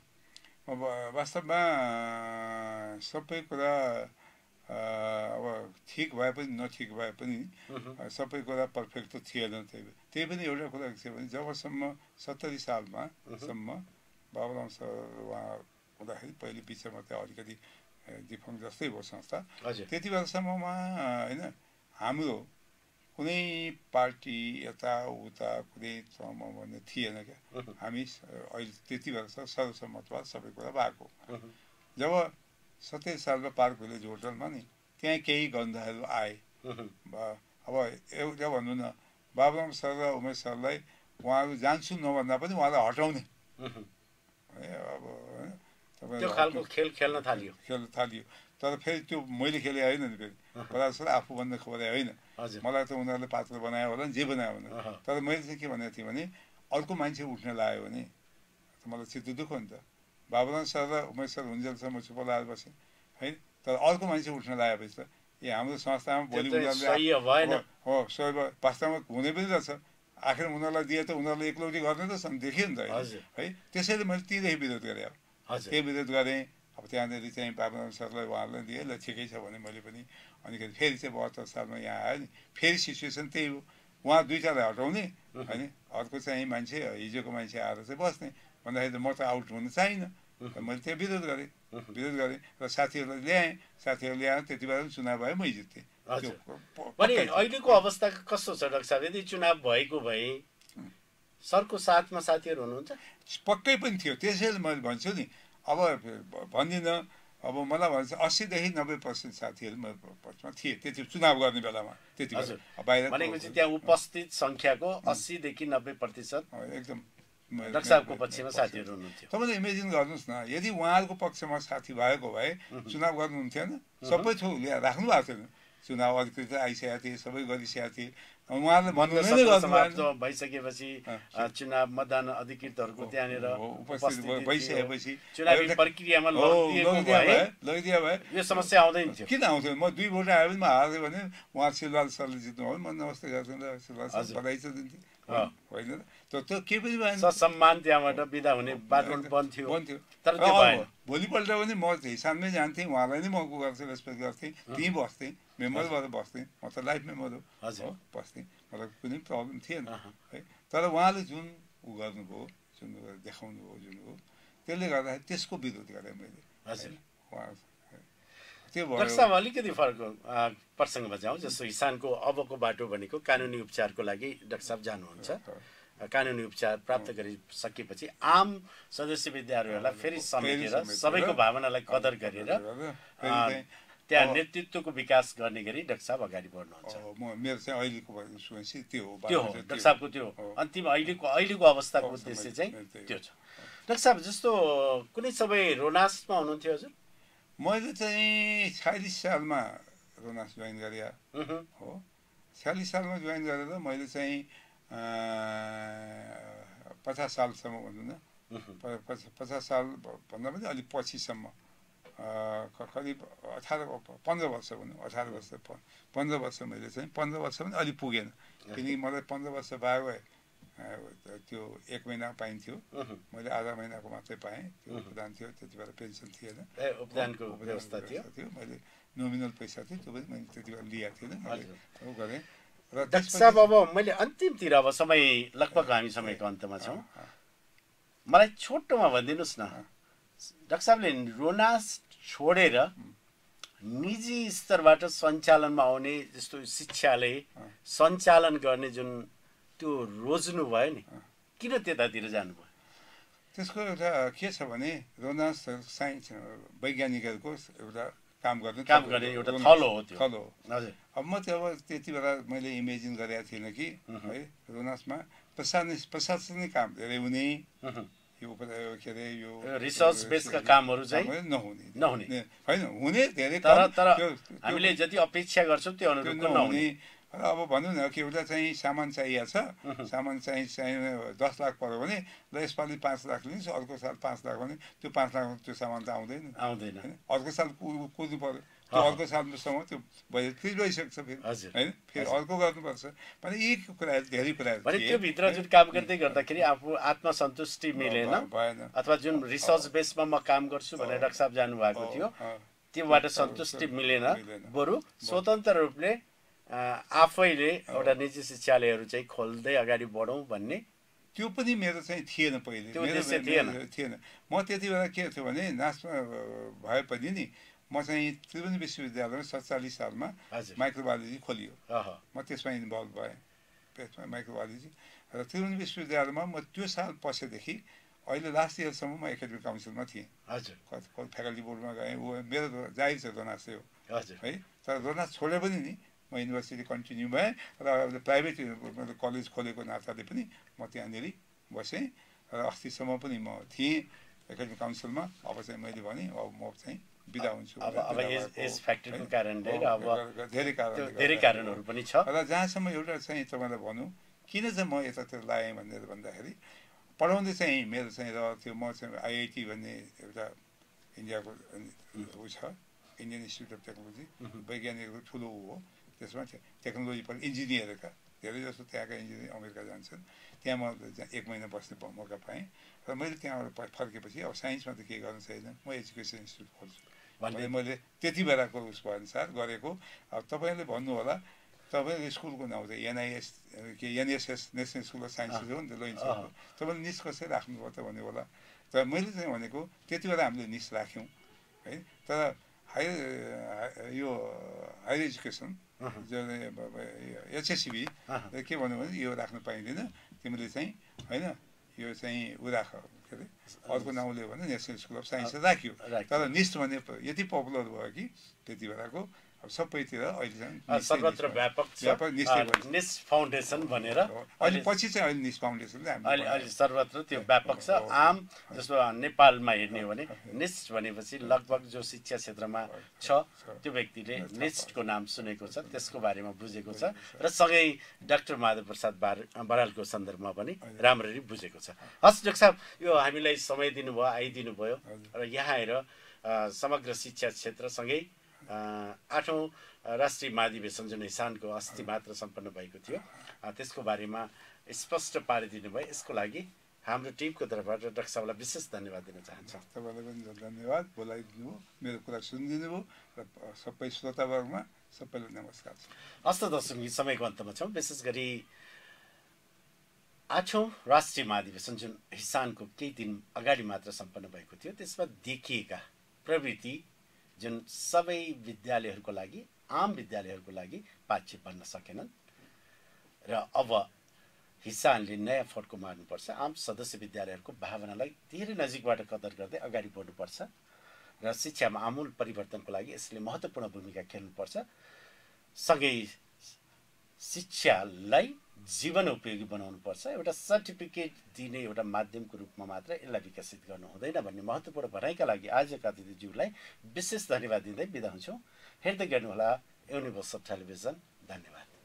अब वास्तवमा सबै कुरा अब ठिक भए पनि नठिक भए पनि सबै कुरा पर्फेक्ट त थिएन त्यही त्यही पनि एउटा कुरा के छ भने जबसम्म सत्तरी सालमा सम्म बाबुराम सर उहाँ हुँदाखेरि पहिले बिचमा त्यहाँ अलिकति डिफङ जस्तै भयो संस्था त्यति बेलासम्ममा होइन हाम्रो कुनै पार्टी यताउता कुनै ठाउँमा भन्ने थिएन क्या। हामी अहिले त्यति बेला छ सर्वसम्मतमा सबै कुरा भएको. जब सत्तरी सालमा पार्क भिलेज होटलमा नि त्यहाँ केही गन्धहरू आए। अब एउटा भनौँ न बाबुराम सर र उमेश सरलाई उहाँहरू जान्छु नभन्दा पनि उहाँलाई हटाउने। अब खेल्न थालियो। तर फेरि त्यो मैले खेले होइन नि फेरि। सर आफूभन्दा खबरै होइन। हजुर। मलाई त उनीहरूले पात्र बनायो होला नि जे बनायो भने। तर मैले चाहिँ के भनेको थिएँ भने अर्को मान्छे उठ्न लाग्यो भने मलाई चित्त दुःख नि त बाबुराम सर र उमेश सर हुन्जेलसम्म चुप लगाएर बसेँ। है तर अर्को मान्छे उठ्न लागेपछि त ए हाम्रो संस्थामा भोलि उनीहरूले हो भयो। वास्तवमा हुने पनि रहेछ। आखिर उनीहरूलाई दिए त उनीहरूले एकलौटी गर्ने त छन्। देखियो नि त। है त्यसैले मैले तीदेखि विरोध गरेँ अब। त्यही विरोध गरेँ। अब त्यहाँनिर चाहिँ बाबुराम सरलाई उहाँहरूलाई दिएँ ल ठिकै छ भने मैले पनि अनिखेरि फेरि चाहिँ बहत्तर सालमा यहाँ आयो नि। फेरि सिचुएसन त्यही हो। उहाँ दुइटालाई हटाउने होइन? अर्को चाहिँ मान्छे हिजोको मान्छे आएर चाहिँ बस्ने। भन्दाखेरि त म त आउट हुनु चाहिनँ। मैले त्यहाँ विरोध गरेँ। विरोध गरेँ र साथीहरूलाई ल्याएँ। साथीहरू ल्याएँ त्यति बेला पनि चुनाव भयो मै जित्थेँ छ। अहिलेको अवस्था कस्तो छ डाक्टर साहब? यदि चुनाव भएको भए सरको साथमा साथीहरू हुनुहुन्छ? पक्कै पनि थियो। त्यसैले मैले भन्छु नि अब भन्दिनँ। अब मलाई भन्छ अस्सीदेखि नब्बे पर्सेन्ट साथीहरू मेरो पक्षमा थिए। त्यति चुनाव गर्ने बेलामा त्यति बाहिर भनेपछि त्यहाँ उपस्थित सङ्ख्याको अस्सीदेखि नब्बे प्रतिशत एकदम साहबको पक्षमा। साथीहरू हुनुहुन्थ्यो। तपाईँले इमेजिन गर्नुहोस् न यदि उहाँहरूको पक्षमा साथी भएको भए चुनाव गर्नुहुन्थेन सबै थोक राख्नु भएको थिएन। चुनाव अधिकृत आइसकेका थिए सबै गरिसकेका थिए। उहाँहरूले भन्नु। भइसकेपछि चुनाव मतदान अधिकृतहरूको त्यहाँनिर हो, उपस्थित भइसकेपछि थियो। चुनावी प्रक्रियामा हो, लगिदिया भए यो समस्या आउँदैन थियो। किन आउँथ्यो? म दुई भोट आयो भने म हार्यो भने उहाँ सिलवाल सरले जित्नु भयो म नमस्ते गर्छु ल सिलवाल सर। बधाई चाहिँ दिन्थेँ। होइन र त्यो केही पनि भएन। ससम्मान त्यहाँबाट बिदा हुने बाटो बन्थ्यो। भन्थ्यो तर भोलिपल्ट पनि म हिसाबमै जान्थेँ उहाँलाई नै म गर्थेँ रेस्पेक्ट गर्थेँ त्यहीँ बस्थेँ। मेम्बर भएर बस्थेँ म त लाइफ मेम्बर हो हजुर। हो बस्थेँ मलाई कुनै प्रब्लम थिएन। है। तर उहाँले जुन उ गर्नुभयो जुन देखाउनु भयो जुन हो त्यसले गर्दाखेरि त्यसको विरोध गरेँ मैले हजुर। उहाँ त्यो डाक्टर भयो। साहब अलिकति फरक प्रसङ्गमा जाउँ जस्तो हिसानको अबको बाटो भनेको कानुनी उपचारको लागि डाक्टर साहब जानुहुन्छ। कानुनी उपचार प्राप्त गरिसकेपछि आम सदस्य विद्यार्थीहरूलाई फेरि समेटेर सबैको भावनालाई कदर गरेर त्यहाँ नेतृत्वको विकास गर्ने गरी डाक्टर साहब अगाडि बढ्नुहुन्छ। मेरो चाहिँ अहिलेको त्यो हो त्यो हो डाक्टर साहबको त्यो। अन्तिम अहिलेको अहिलेको अवस्थाको उद्देश्य चाहिँ। त्यो छ। डाक्टर साहब जस्तो कुनै समय रोनासमा हुनुहुन्थ्यो हजुर? मैले चाहिँ छयालिस सालमा रोनास जोइन गरेँ। हो। छयालिस सालमा जोइन गरेर मैले चाहिँ पचास सालसम्म भनौँ न। पचास साल भन्दा पनि अलिक पछिसम्म। करिब अठार पन्ध्र वर्ष भनौँ अठार वर्ष पन्ध्र वर्ष मैले चाहिँ पन्ध्र वर्ष पनि अलिक पुगेन। किनकि मलाई पन्ध्र वर्ष भयो भए त्यो एक महिना पाइन्थ्यो। मैले आधा महिनाको मात्रै पाएँ त्यो उपदान थियो त्यति बेला पेन्सन थिएन। थियो। मैले नोमिनल पैसा थियो त्यो पनि मैले त्यति बेला लिएको थिएन। मैले गरेँ। र साहब अब मैले अन्तिमतिर अब समय लगभग हामी समयको अन्तमा छौँ। मलाई छोटोमा भनिदिनुहोस् न। डाक्टर साहबले रोनास छोडेर निजी स्तरबाट सञ्चालनमा आउने जस्तो शिक्षाले सञ्चालन गर्ने जुन त्यो रोज्नु भयो नि किन त्यतातिर जानुभयो? त्यसको एउटा के छ भने रोनास साइन्स वैज्ञानिकहरूको एउटा काम गर्ने काम गर्ने एउटा थलो हो त्यो। थलो हो। हजुर। अब म त्यो अब त्यति बेला मैले इमेजिन गरेको थिइनँ कि है रोनासमा प्रशासनिक प्रशासनिक काम धेरै हुने। यो के अरे यो रिसर्च बेसका कामहरू चाहिँ नहुने। नहुने। होइन हुने धेरै तर हामीले जति अपेक्षा गर्छौँ त्यो अनुरूपको नहुने। र अब भनौँ न कि एउटा चाहिँ सामान चाहिएको छ। सामान चाहिँ चाहिँ दस लाख पऱ्यो भने ल यसपालि पाँच लाख लिन्छ अर्को साल पाँच लाख भने त्यो पाँच लाख त्यो सामान त आउँदैन। आउँदैन। अर्को साल कुद्नु पऱ्यो त्यो। अर्को सालसम्म त्यो भयो फेरि गइसक्छ फेरि। होइन फेरि अर्को गर्नुपर्छ भने यी कुराहरू धेरै कुराहरू भने थिए। त्यो भित्र जुन काम गर्दै गर्दाखेरि आफू आत्मसन्तुष्टि मिलेन अथवा जुन रिसर्च बेसमा म काम गर्छु भनेर डाक्टर साहब जानुभएको थियो। त्योबाट सन्तुष्टि मिलेन। बरु स्वतन्त्र रूपले आफैले एउटा निजी शिक्षालयहरू चाहिँ खोल्दै अगाडि बढौँ भन्ने त्यो पनि मेरो चाहिँ थिएन पहिले मेरो- थिएन। म त्यति बेला के थियो भने नाचमा भए पनि नि म चाहिँ त्रिवेणी विश्वविद्यालयमा सत्तालिस सालमा माइक्रोबायोलोजी खोलियो म त्यसमा इन्भल्भ भएँ त्यसमा माइक्रोबायोलोजी र त्रिवेणी विश्वविद्यालयमा म त्यो साल पसेदेखि अहिले लास्ट इयरसम्म म एकाडेमिक काउन्सिलमा थिएँ हजुर फ्याकल्टी बोर्डमा गएँ ऊ मेरो जाहिर छ रोनास चाहिँ हो हजुर है तर रोनास छोडे पनि नि म युनिभर्सिटी कन्टिन्यू भएँ र प्राइभेट मैले कलेज खोलेको नाताले पनि म त्यहाँनिर बसेँ र अस्तिसम्म पनि म थिएँ एकाडेमिक काउन्सिलमा अब चाहिँ मैले भने अब म चाहिँ बिदा हुन्छु अब हो, फ्याक्ट्रीको। कारणले र अब धेरै त्यो कारणले धेरै। कारणहरू पनि छ। र जहाँसम्म एउटा चाहिँ तपाईँलाई भनौँ किन चाहिँ म यतातिर लागेँ भनेर भन्दाखेरि पढाउँदै चाहिँ मेरो चाहिँ र त्यो म चाहिँ आइआइटी भन्ने एउटा इन्डियाको ऊ छ इन्डियन इन्स्टिट्युट अफ टेक्नोलोजी वैज्ञानिकको ठुलो ऊ हो। त्यसमा टेक्नोलोजी पर इन्जिनियरका धेरै जस्तो त्यहाँका इन्जिनियर अमेरिका जान्छन्। त्यहाँ म एक महिना बस्ने मौका पाएँ। र मैले त्यहाँबाट फर्केपछि अब साइन्समा त के गर्नु छैन म एजुकेसन इन्स्टिट्युट खोल्छु। भने। मैले त्यति बेलाको उसको अनुसार गरेको। अब तपाईँले भन्नु होला तपाईँको स्कुलको नाउँ चाहिँ एनआइएस के NSS national school of sciences हो नि त लोइन्सको तपाईँले निस कसरी राख्नुभयो त भन्ने होला। तर मैले चाहिँ भनेको त्यति बेला हामीले निस राख्यौँ है। तर हायर यो हायर एजुकेसन एचएससिबी अहँ। के भन्यो भने यो राख्नु पाइँदैन। तिमीले चाहिँ होइन यो चाहिँ राख के अरे अर्को नाउँले भने नेसनल स्कुल अफ साइन्स राख्यो। तर निस्ट भने यति पपुलर भयो कि त्यति बेलाको सबैतिर अहिले सर्वत्र। व्यापक व्यापक निस फाउन्डेसन भनेर। अहिले पछि चाहिँ अहिले निस फाउन्डेसनले अहिले हामीले अहिले सर्वत्र त्यो व्यापक छ। आम जस्तो नेपालमा हेर्ने हो भने निस्ट भनेपछि लगभग जो शिक्षा क्षेत्रमा छ त्यो व्यक्तिले निस्टको नाम सुनेको छ त्यसको बारेमा बुझेको छ र सँगै डाक्टर माधव प्रसाद बार बरालको सन्दर्भमा पनि राम्ररी बुझेको छ। हस् डाक्टर साहब यो हामीलाई समय दिनुभयो आइदिनु भयो र यहाँ आएर समग्र शिक्षा क्षेत्रसँगै आठौँ राष्ट्रिय महाधिवेशन जुन हिसानको अस्ति मात्र सम्पन्न भएको थियो त्यसको बारेमा स्पष्ट पारिदिनु भयो। यसको लागि हाम्रो टिमको तर्फबाट डाक्टर साहबलाई विशेष धन्यवाद दिन चाहन्छु। तपाईँलाई पनि धन्यवाद। बोलाइदिनु मेरो कुरा सुनिदिनु भयो र सबै श्रोतावर्गमा सबैलाई नमस्कार हस्त दर्शक समयको अन्तमा छौँ। विशेष गरी आठौँ राष्ट्रिय महाधिवेशन जुन हिसानको केही दिन अगाडि मात्र सम्पन्न भएको थियो त्यसमा देखिएका प्रवृत्ति जुन सबै विद्यालयहरूको लागि आम विद्यालयहरूको लागि पाठ्य बन्न सकेनन्। र अब हिस्साहरूले नयाँ फड्को मार्नुपर्छ। आम सदस्य विद्यालयहरूको भावनालाई धेरै नजिकबाट कदर गर्दै अगाडि बढ्नुपर्छ र शिक्षामा आमूल परिवर्तनको लागि यसले महत्त्वपूर्ण भूमिका खेल्नुपर्छ। सँगै शिक्षालाई जीवन उपयोगी बनाउनुपर्छ एउटा सर्टिफिकेट दिने एउटा माध्यमको रूपमा मात्र यसलाई विकसित गर्नु हुँदैन भन्ने महत्त्वपूर्ण भनाइका लागि आजका अतिथिज्यूलाई विशेष धन्यवाद दिँदै बिदा हुन्छौँ। हेर्दै गर्नुहोला युनिभर्सल टेलिभिजन धन्यवाद।